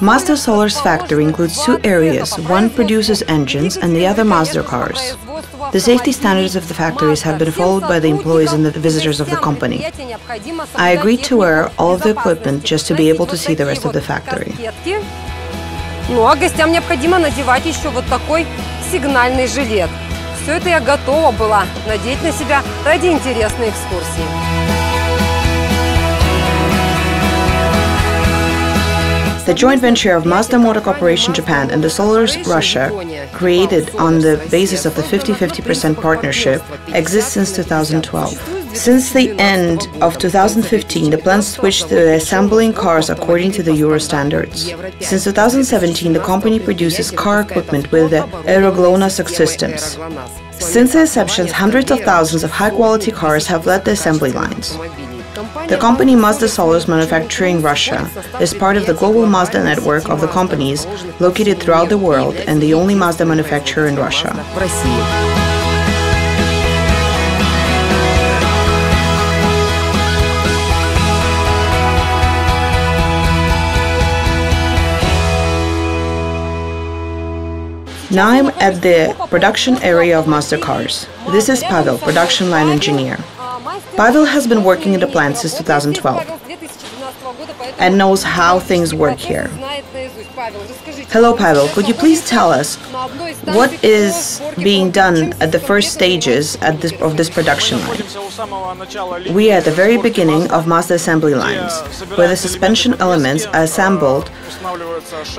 Mazda Solar's factory includes two areas. One produces engines and the other Mazda cars. The safety standards of the factories have been followed by the employees and the visitors of the company. I agreed to wear all of the equipment just to be able to see the rest of the factory. Ну а гостям необходимо надевать еще вот такой сигнальный жилет. Все это я готова была надеть на себя ради интересной экскурсии. The joint venture of Mazda Motor Corporation Japan and the Solars Russia, created on the basis of the 50-50% partnership, exists since 2012. Since the end of 2015, the plant switched to assembling cars according to the Euro standards. Since 2017, the company produces car equipment with the Aeroglonas systems. Since the inception, hundreds of thousands of high-quality cars have led the assembly lines. The company Mazda Solars Manufacturing Russia is part of the global Mazda network of the companies located throughout the world and the only Mazda manufacturer in Russia. Now I'm at the production area of Mazda cars. This is Pavel, production line engineer. Pavel has been working in the plant since 2012 and knows how things work here. Hello, Pavel. Could you please tell us what is being done at the first stages this, of this production line? We are at the very beginning of Mazda assembly lines, where the suspension elements are assembled.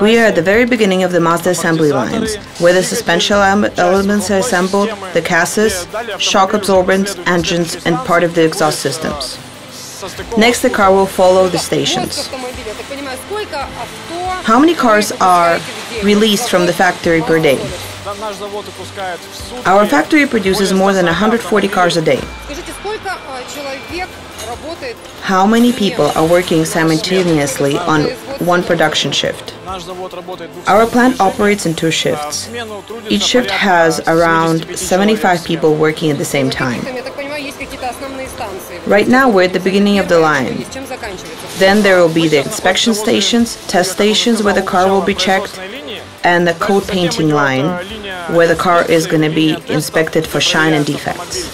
We are at the very beginning of the Mazda assembly lines, where the suspension elements are assembled, the chassis, shock absorbents, engines, and part of the exhaust systems. Next, the car will follow the stations. How many cars are released from the factory per day? Our factory produces more than 140 cars a day. How many people are working simultaneously on one production shift? Our plant operates in two shifts. Each shift has around 75 people working at the same time. Right now we're at the beginning of the line. Then there will be the inspection stations, test stations where the car will be checked, and the coat painting line where the car is going to be inspected for shine and defects.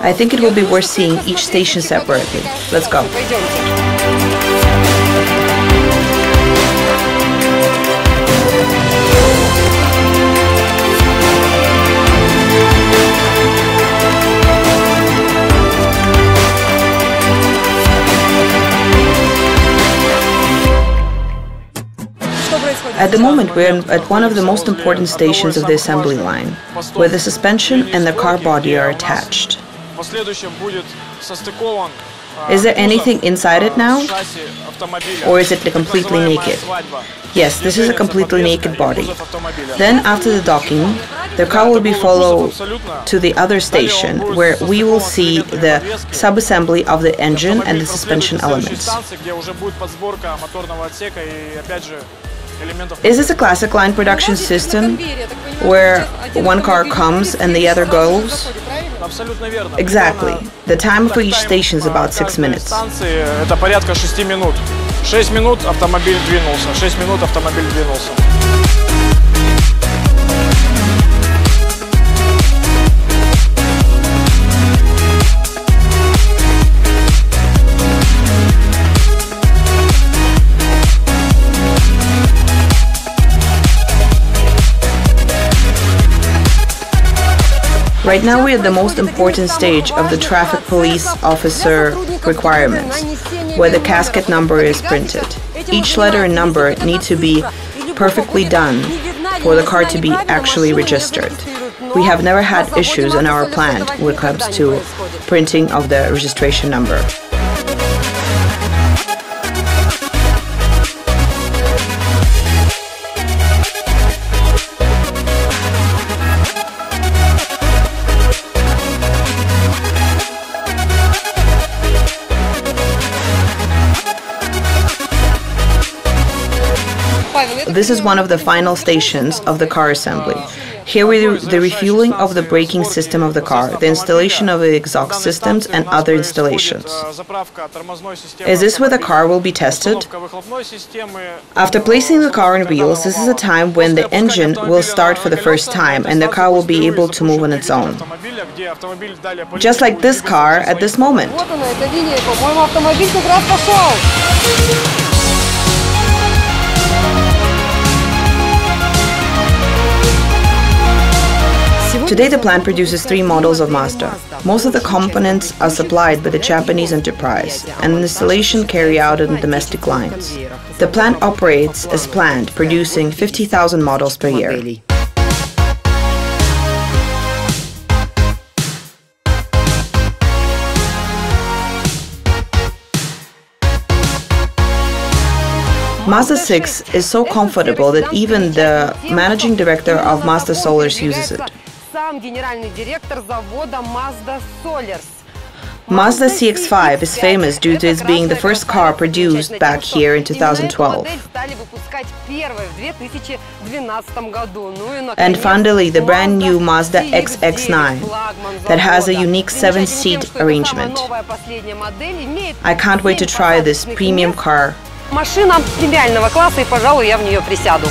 I think it will be worth seeing each station separately. Let's go. At the moment, we're at one of the most important stations of the assembly line, where the suspension and the car body are attached. Is there anything inside it now? Or is it completely naked? Yes, this is a completely naked body. Then, after the docking, the car will be followed to the other station, where we will see the sub-assembly of the engine and the suspension elements. Is this a classic line production system where one car comes and the other goes? Exactly. The time for each station is about 6 minutes. 6 минут автомобиль двинулся. 6 минут автомобиль двинулся. Right now, we're at the most important stage of the traffic police officer requirements, where the casket number is printed. Each letter and number need to be perfectly done for the car to be actually registered. We have never had issues in our plant when it comes to printing of the registration number. This is one of the final stations of the car assembly. Here we do the refueling of the braking system of the car, the installation of the exhaust systems and other installations. Is this where the car will be tested? After placing the car on wheels, this is a time when the engine will start for the first time and the car will be able to move on its own. Just like this car at this moment. Today, the plant produces three models of Mazda. Most of the components are supplied by the Japanese enterprise and installation carried out on domestic lines. The plant operates as planned, producing 50,000 models per year. Mazda 6 is so comfortable that even the managing director of Mazda Solars uses it Сам генеральный директор завода Mazda Solars. Mazda CX-5 is famous due to its being the first car produced back here in 2012. And finally, the brand new Mazda XX9 that has a unique 7-seat arrangement. I can't wait to try this premium car Машина премиального класса, и, пожалуй, я в нее присяду.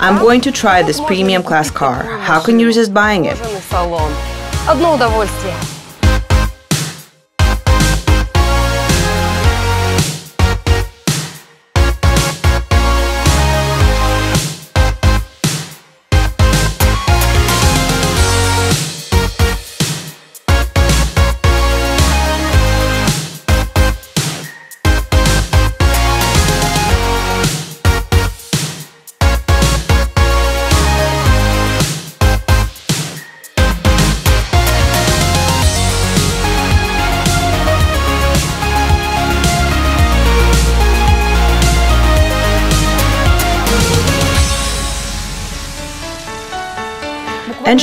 I'm going to try this premium class car. How can you resist buying it? Кожаный салон. Одно удовольствие.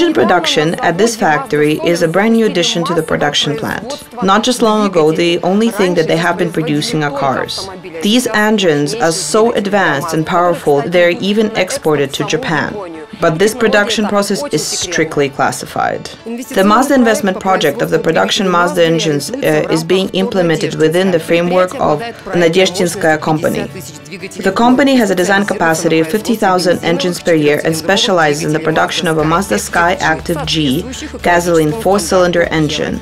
Engine production at this factory is a brand new addition to the production plant. Not just long ago, the only thing that they have been producing are cars. These engines are so advanced and powerful, they're even exported to Japan. But this production process is strictly classified. The Mazda investment project of the production Mazda engines uh, is being implemented within the framework of Nadezhdinskaya company. The company has a design capacity of 50,000 engines per year and specializes in the production of a Mazda Sky Active G gasoline four-cylinder engine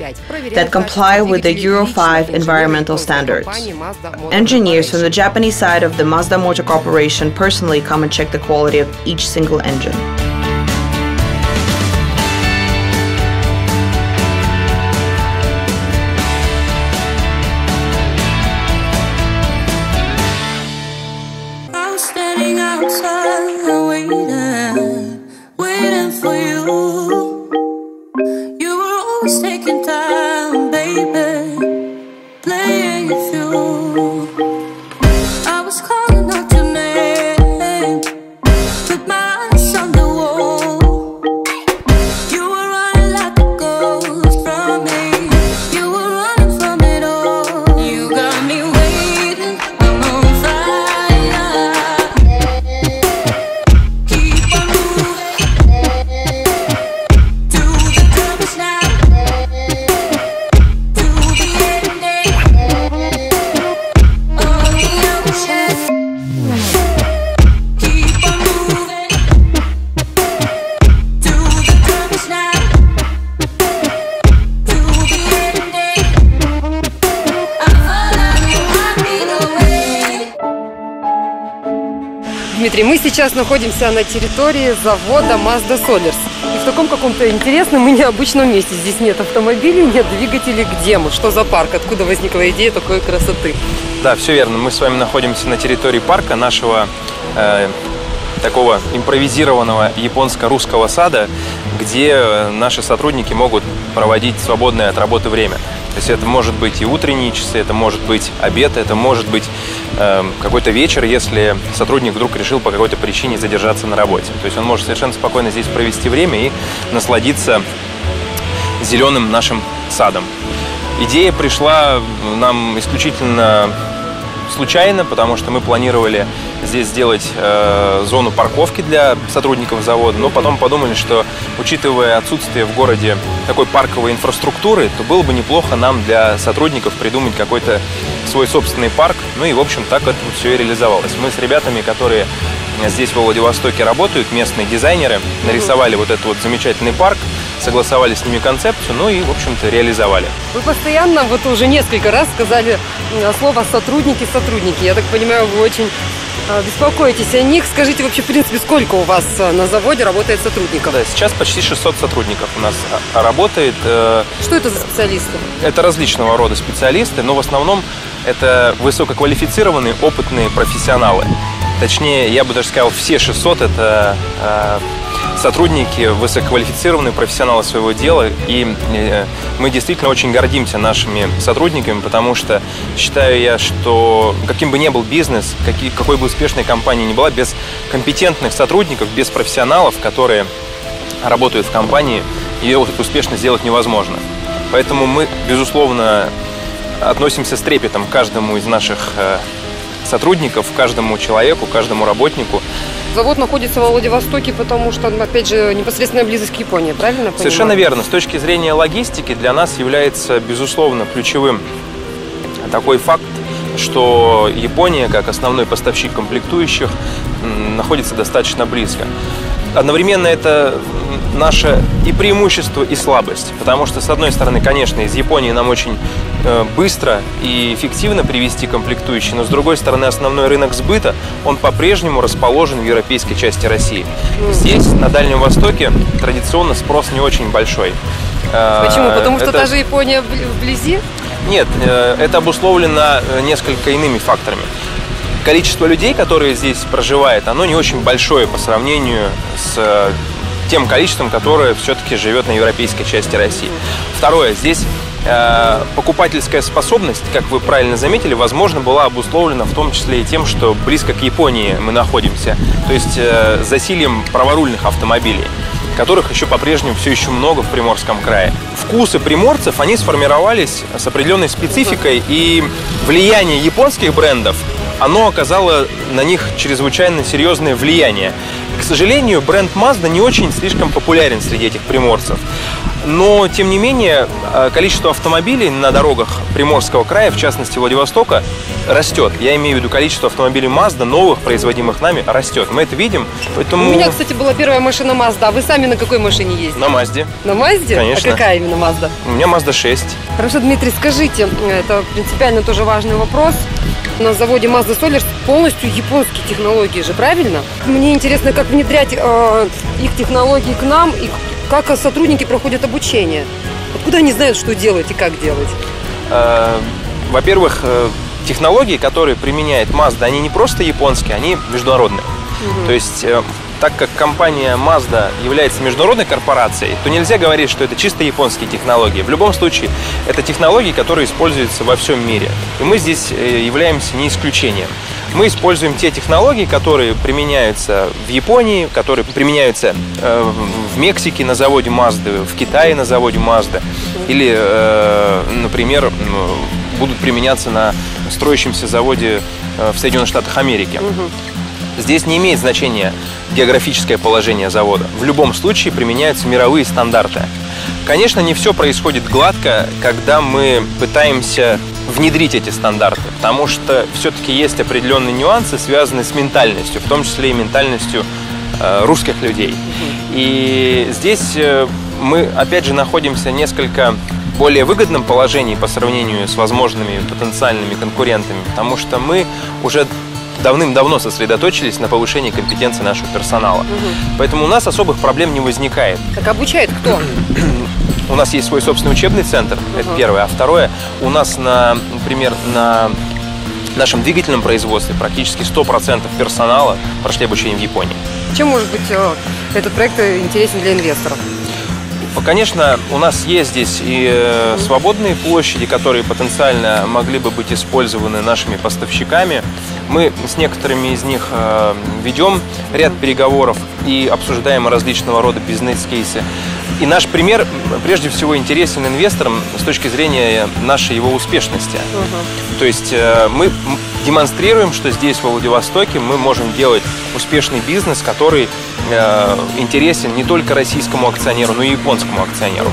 that comply with the Euro 5 environmental standards. Engineers from the Japanese side of the Mazda Motor Corporation personally come and check the quality of each single engine. Дмитрий, мы сейчас находимся на территории завода Mazda Solars. И в таком каком-то интересном и необычном месте. Здесь нет автомобилей, нет двигателей. Где мы? Что за парк? Откуда возникла идея такой красоты? Да, все верно. Мы с вами находимся на территории парка нашего э, такого импровизированного японско-русского сада, где э, наши сотрудники могут проводить свободное от работы время. То есть это может быть и утренние часы, это может быть обед, это может быть э, какой-то вечер, если сотрудник вдруг решил по какой-то причине задержаться на работе. То есть он может совершенно спокойно здесь провести время и насладиться зеленым нашим садом. Идея пришла нам исключительно случайно, потому что мы планировали здесь сделать э, зону парковки для сотрудников завода, но потом подумали, что учитывая отсутствие в городе такой парковой инфраструктуры, то было бы неплохо нам для сотрудников придумать какой-то свой собственный парк. Ну и, в общем, так это все и реализовалось. Мы с ребятами, которые здесь, во Владивостоке, работают, местные дизайнеры, нарисовали вот этот вот замечательный парк, согласовали с ними концепцию, ну и, в общем-то, реализовали. Вы постоянно, вот уже несколько раз сказали м, слово «сотрудники», «сотрудники». Я так понимаю, вы очень э, беспокоитесь о них. Скажите вообще, в принципе, сколько у вас э, на заводе работает сотрудников? Да, сейчас почти 600 сотрудников у нас а, работает. Э, Что это за специалисты? Это различного рода специалисты, но в основном это высококвалифицированные, опытные профессионалы. Точнее, я бы даже сказал, все 600 это сотрудники, высококвалифицированные профессионалы своего дела. И э, мы действительно очень гордимся нашими сотрудниками, потому что считаю я, что каким бы ни был бизнес, какие, какой бы успешной компания ни была, без компетентных сотрудников, без профессионалов, которые работают в компании, ее успешно сделать невозможно. Поэтому мы, безусловно, относимся с трепетом к каждому из наших э, сотрудников, каждому человеку, каждому работнику. Завод находится во Владивостоке, потому что, опять же, непосредственная близость к Японии, правильно я Совершенно понимаю? верно. С точки зрения логистики для нас является, безусловно, ключевым такой факт, что Япония, как основной поставщик комплектующих, находится достаточно близко. Одновременно это наше и преимущество, и слабость. Потому что, с одной стороны, конечно, из Японии нам очень э, быстро и эффективно привести комплектующие, но с другой стороны, основной рынок сбыта, он по-прежнему расположен в европейской части России. Здесь, на Дальнем Востоке, традиционно спрос не очень большой. Э, Почему? Потому что это- та же Япония вбли- вблизи? нет, э, это обусловлено несколько иными факторами. Количество людей, которые здесь проживает, оно не очень большое по сравнению с э, тем количеством, которое все-таки живет на европейской части России. Второе, здесь э, покупательская способность, как вы правильно заметили, возможно, была обусловлена в том числе и тем, что близко к Японии мы находимся, то есть э, засилием праворульных автомобилей которых еще по-прежнему все еще много в Приморском крае. Вкусы приморцев, они сформировались с определенной спецификой, и влияние японских брендов, оно оказало на них чрезвычайно серьезное влияние. К сожалению, бренд Mazda не очень слишком популярен среди этих приморцев. Но, тем не менее, э, количество автомобилей на дорогах Приморского края, в частности Владивостока, растет. Я имею в виду количество автомобилей Mazda, новых, производимых нами, растет. Мы это видим, поэтому У меня, кстати, была первая машина Mazda. А вы сами на какой машине ездите? на Мазде. На Мазде? Конечно. А какая именно Mazda? У меня Mazda 6. Хорошо, Дмитрий, скажите, это принципиально тоже важный вопрос. На заводе Mazda Solars полностью японские технологии же, правильно? Мне интересно, как внедрять э, их технологии к нам и как сотрудники проходят обучение. Откуда они знают, что делать и как делать? Э, Во-первых, э, технологии, которые применяет Mazda, они не просто японские, они международные. То есть, э, так как компания Mazda является международной корпорацией, то нельзя говорить, что это чисто японские технологии. В любом случае, это технологии, которые используются во всем мире. И мы здесь э, являемся не исключением. Мы используем те технологии, которые применяются в Японии, которые применяются э, в- Мексике на заводе Mazda, в Китае на заводе Mazda, или, э, например, будут применяться на строящемся заводе э, в Соединенных Штатах Америки. Здесь не имеет значения географическое положение завода. В любом случае применяются мировые стандарты. Конечно, не все происходит гладко, когда мы пытаемся внедрить эти стандарты, потому что все-таки есть определенные нюансы, связанные с ментальностью, в том числе и ментальностью э, русских людей. И здесь э, мы, опять же, находимся несколько более выгодном положении по сравнению с возможными потенциальными конкурентами, потому что мы уже давным-давно сосредоточились на повышении компетенции нашего персонала. Поэтому у нас особых проблем не возникает. Так обучает кто? У нас есть свой собственный учебный центр, это первое. А второе, у нас, на, например, на нашем двигательном производстве практически 100% персонала прошли обучение в Японии. Чем может быть э, этот проект интересен для инвесторов? Конечно, у нас есть здесь и э, свободные площади, которые потенциально могли бы быть использованы нашими поставщиками. Мы с некоторыми из них э, ведем ряд переговоров и обсуждаем различного рода бизнес-кейсы. И наш пример прежде всего интересен инвесторам с точки зрения нашей его успешности. То есть э, мы демонстрируем, что здесь, в Владивостоке, мы можем делать успешный бизнес, который э, интересен не только российскому акционеру, но и японскому акционеру.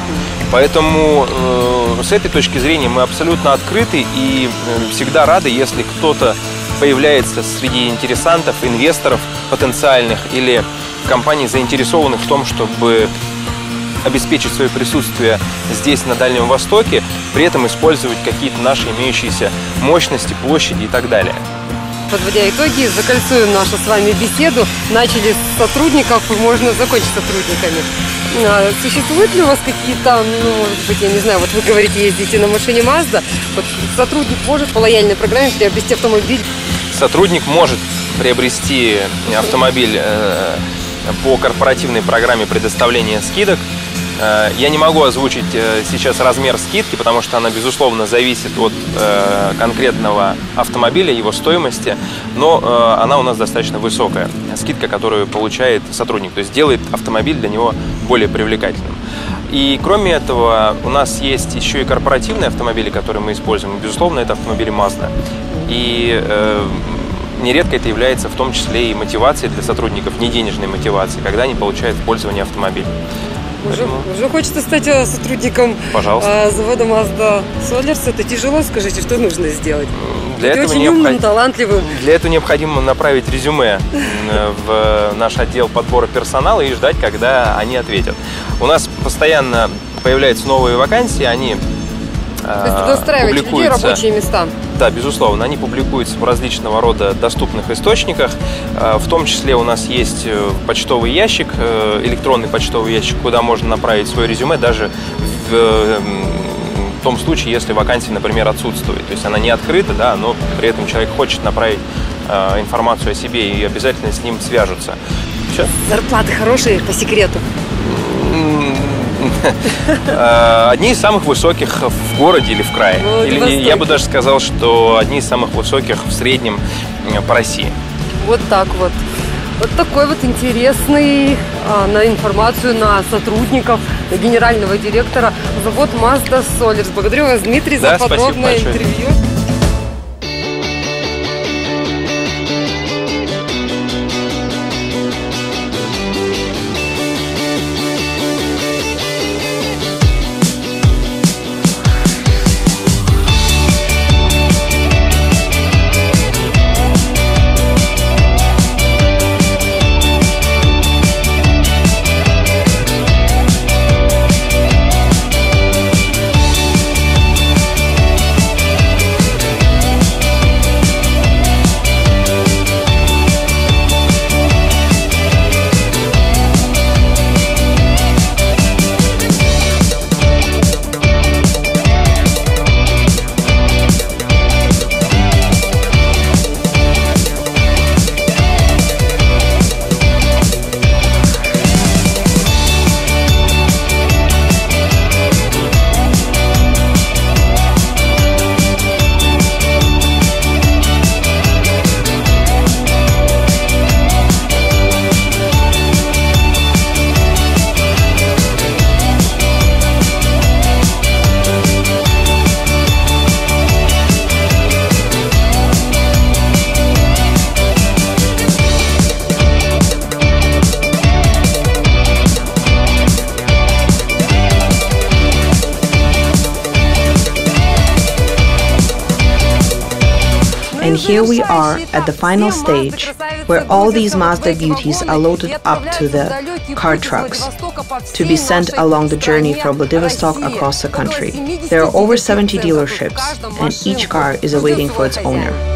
Поэтому э, с этой точки зрения мы абсолютно открыты и всегда рады, если кто-то появляется среди интересантов, инвесторов потенциальных или компаний, заинтересованных в том, чтобы обеспечить свое присутствие здесь, на Дальнем Востоке, при этом использовать какие-то наши имеющиеся мощности, площади и так далее. Подводя итоги, закольцуем нашу с вами беседу. Начали с сотрудников, можно закончить сотрудниками. А существуют ли у вас какие-то, ну, может быть, я не знаю, вот вы говорите, ездите на машине Mazda, вот сотрудник может по лояльной программе приобрести автомобиль? Сотрудник может приобрести автомобиль э, по корпоративной программе предоставления скидок. Э, Я не могу озвучить э, сейчас размер скидки, потому что она, безусловно, зависит от э, конкретного автомобиля, его стоимости, но она у нас достаточно высокая. Скидка, которую получает сотрудник, то есть делает автомобиль для него более привлекательным. И кроме этого, у нас есть еще и корпоративные автомобили, которые мы используем. Безусловно, это автомобили Mazda. И нередко это является в том числе и мотивацией для сотрудников, не денежной мотивацией, когда они получают в пользование автомобиль. Уже, Поэтому- уже хочется стать э, сотрудником Пожалуйста. э, завода Mazda Solers. Это тяжело, скажите, что нужно сделать? Для этого, очень умным, необход- талантливым. для этого необходимо направить резюме э, в наш отдел подбора персонала и ждать, когда они ответят. У нас постоянно появляются новые вакансии, они То есть предоставить людей рабочие места. Да, безусловно, они публикуются в различного рода доступных источниках. Э, В том числе у нас есть э, почтовый ящик, э, электронный почтовый ящик, куда можно направить свое резюме даже в том случае, если вакансия, например, отсутствует. То есть она не открыта, да, но при этом человек хочет направить информацию о себе и обязательно с ним свяжутся. Всё. Зарплаты хорошие, по секрету. Э, Одни из самых высоких в городе или в крае. Или я бы даже сказал, что одни из самых высоких в среднем э, по России. Вот так вот. Вот такой вот интересный а, на информацию на сотрудников, на генерального директора завод Mazda Solers. Благодарю вас, Дмитрий, Да, за подробное интервью. Here we are at the final stage, where all these Mazda beauties are loaded up to the car trucks to be sent along the journey from Vladivostok across the country. There are over 70 dealerships, and each car is awaiting for its owner.